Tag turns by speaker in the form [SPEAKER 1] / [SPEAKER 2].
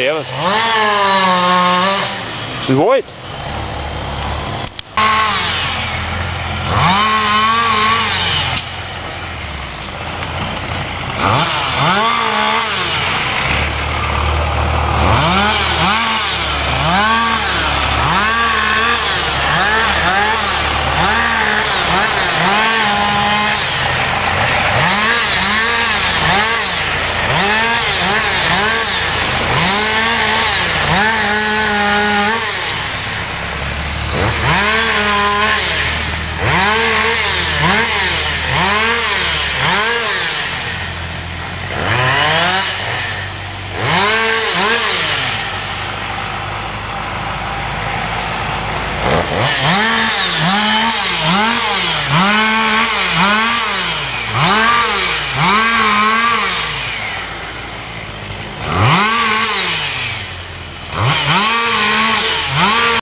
[SPEAKER 1] ですす